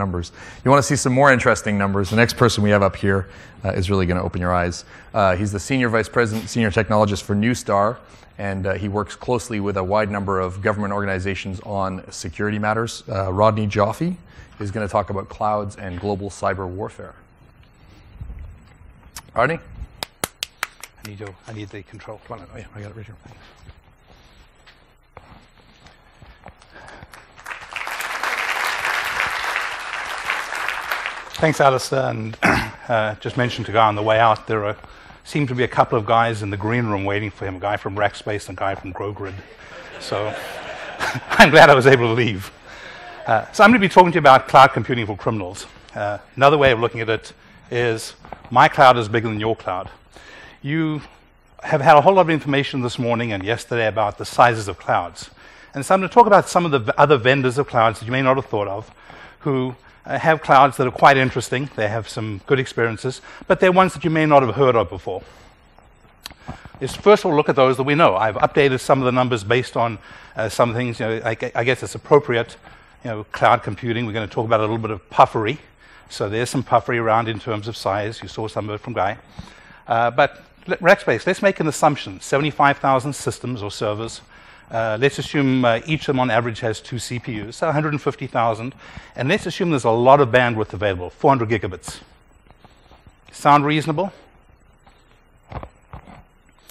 numbers. You want to see some more interesting numbers? The next person we have up here uh, is really going to open your eyes. Uh, he's the senior vice president, senior technologist for Neustar, and uh, he works closely with a wide number of government organizations on security matters. Uh, Rodney Joffe is going to talk about clouds and global cyber warfare. Rodney? I need, your, I need the control. Come on, oh yeah, I got it right here. Thanks. Alistair. And uh, just mentioned to Guy on the way out, there are, seem to be a couple of guys in the green room waiting for him, a guy from Rackspace and a guy from GoGrid. So I'm glad I was able to leave. Uh, so I'm going to be talking to you about cloud computing for criminals. Uh, another way of looking at it is my cloud is bigger than your cloud. You have had a whole lot of information this morning and yesterday about the sizes of clouds. And so I'm going to talk about some of the other vendors of clouds that you may not have thought of who uh, have clouds that are quite interesting. They have some good experiences, but they're ones that you may not have heard of before. Is first of all look at those that we know. I've updated some of the numbers based on uh, some things. You know, I, I, guess it's appropriate. You know, cloud computing. We're going to talk about a little bit of puffery. So there's some puffery around in terms of size. You saw some of it from Guy. Uh, but Rackspace, let's make an assumption: 75,000 systems or servers uh, let's assume uh, each of them on average has two CPUs, so 150,000. And let's assume there's a lot of bandwidth available, 400 gigabits. Sound reasonable?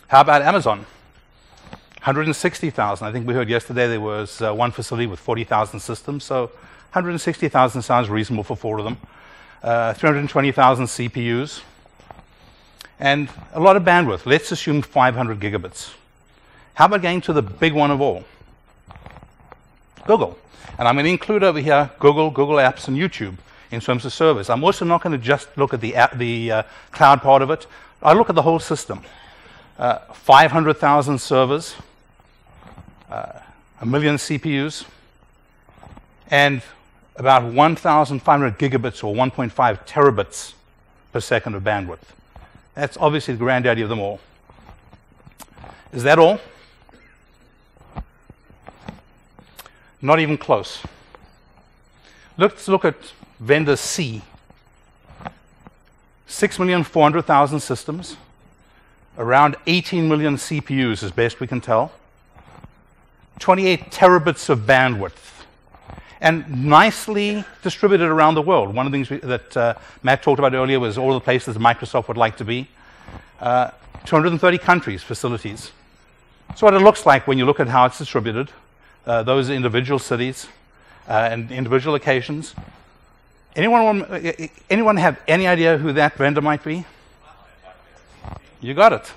How about Amazon? 160,000. I think we heard yesterday there was uh, one facility with 40,000 systems, so 160,000 sounds reasonable for four of them. Uh, 320,000 CPUs. And a lot of bandwidth. Let's assume 500 gigabits. How about getting to the big one of all? Google. And I'm going to include over here Google, Google Apps, and YouTube in terms of service. I'm also not going to just look at the, app, the uh, cloud part of it. I look at the whole system. Uh, 500,000 servers, uh, a million CPUs, and about 1,500 gigabits or 1.5 terabits per second of bandwidth. That's obviously the granddaddy of them all. Is that all? Not even close. Let's look at vendor C. 6,400,000 systems, around 18 million CPUs as best we can tell, 28 terabits of bandwidth, and nicely distributed around the world. One of the things we, that uh, Matt talked about earlier was all the places Microsoft would like to be. Uh, 230 countries, facilities. So what it looks like when you look at how it's distributed uh, those individual cities uh, and individual locations. Anyone, anyone have any idea who that vendor might be? You got it.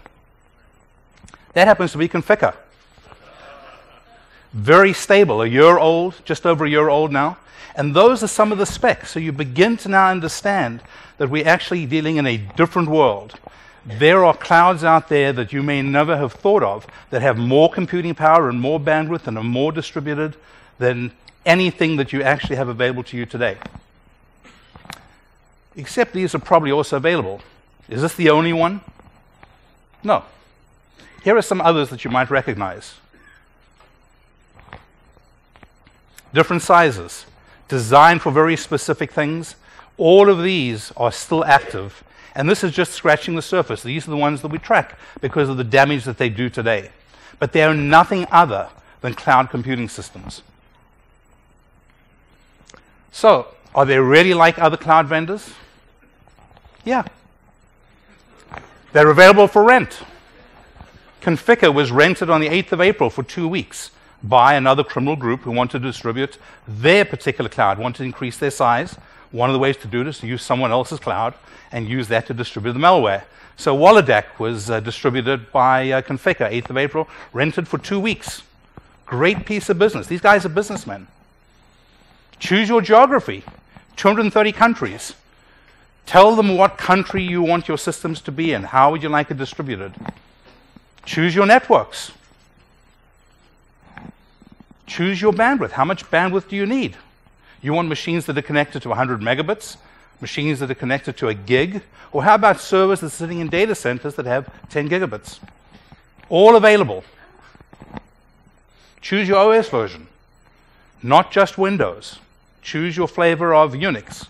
That happens to be Conficker. Very stable, a year old, just over a year old now. And those are some of the specs. So you begin to now understand that we're actually dealing in a different world. There are clouds out there that you may never have thought of that have more computing power and more bandwidth and are more distributed than anything that you actually have available to you today. Except these are probably also available. Is this the only one? No. Here are some others that you might recognize. Different sizes, designed for very specific things. All of these are still active and this is just scratching the surface. These are the ones that we track because of the damage that they do today. But they are nothing other than cloud computing systems. So, are they really like other cloud vendors? Yeah. They're available for rent. Conficker was rented on the 8th of April for two weeks by another criminal group who wanted to distribute their particular cloud, wanted to increase their size. One of the ways to do this is to use someone else's cloud and use that to distribute the malware. So Waledac was uh, distributed by uh, 8th of April, rented for two weeks. Great piece of business. These guys are businessmen. Choose your geography 230 countries. Tell them what country you want your systems to be in. How would you like it distributed? Choose your networks. Choose your bandwidth. How much bandwidth do you need? You want machines that are connected to 100 megabits, machines that are connected to a gig, or how about servers that are sitting in data centers that have 10 gigabits? All available. Choose your OS version, not just Windows. Choose your flavor of Unix.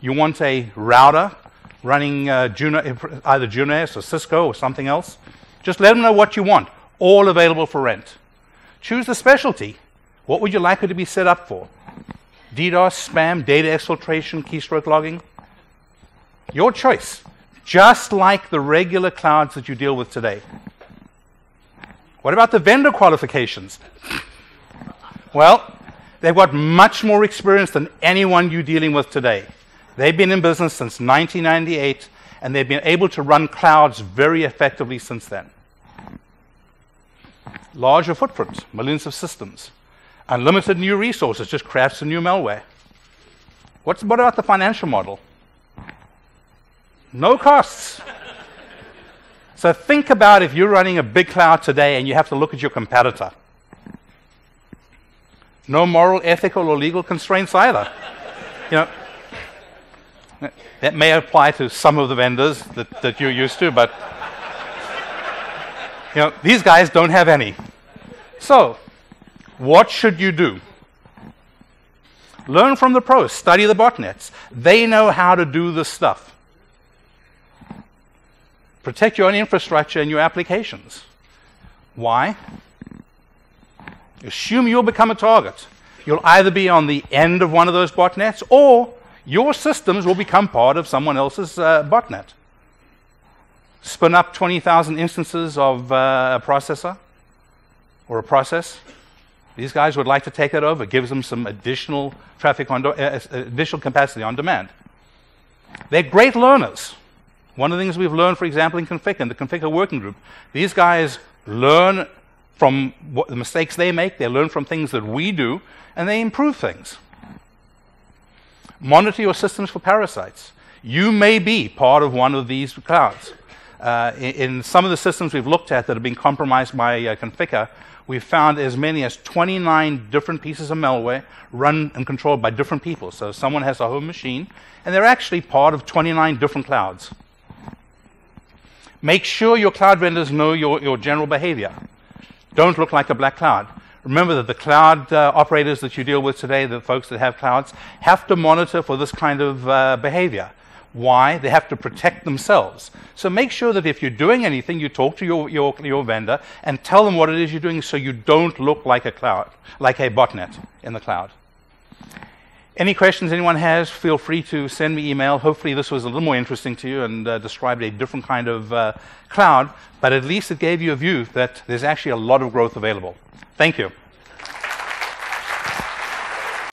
You want a router running uh, Juno, either Junos or Cisco or something else. Just let them know what you want. All available for rent. Choose the specialty. What would you like it to be set up for? DDoS, spam, data exfiltration, keystroke logging? Your choice. Just like the regular clouds that you deal with today. What about the vendor qualifications? Well, they've got much more experience than anyone you're dealing with today. They've been in business since 1998, and they've been able to run clouds very effectively since then. Larger footprint, millions of systems. Unlimited new resources, just crafts a new malware. What's, what about the financial model? No costs. So think about if you're running a big cloud today and you have to look at your competitor. No moral, ethical, or legal constraints either. You know, that may apply to some of the vendors that, that you're used to, but you know, these guys don't have any. So, what should you do? Learn from the pros, study the botnets. They know how to do this stuff. Protect your own infrastructure and your applications. Why? Assume you'll become a target. You'll either be on the end of one of those botnets or your systems will become part of someone else's uh, botnet. Spin up 20,000 instances of uh, a processor or a process. These guys would like to take that over. It gives them some additional traffic on, uh, additional capacity on demand. They're great learners. One of the things we've learned, for example, in Conficker, in the Conficker working group, these guys learn from what, the mistakes they make, they learn from things that we do, and they improve things. Monitor your systems for parasites. You may be part of one of these clouds. Uh, in, in, some of the systems we've looked at that have been compromised by uh, Conficker, we've found as many as 29 different pieces of malware run and controlled by different people. So someone has a home machine, and they're actually part of 29 different clouds. Make sure your cloud vendors know your, your general behavior. Don't look like a black cloud. Remember that the cloud uh, operators that you deal with today, the folks that have clouds, have to monitor for this kind of uh, behavior. Why? They have to protect themselves. So make sure that if you're doing anything, you talk to your, your, your vendor and tell them what it is you're doing so you don't look like a cloud, like a botnet in the cloud. Any questions anyone has, feel free to send me email. Hopefully, this was a little more interesting to you and uh, described a different kind of uh, cloud, but at least it gave you a view that there's actually a lot of growth available. Thank you.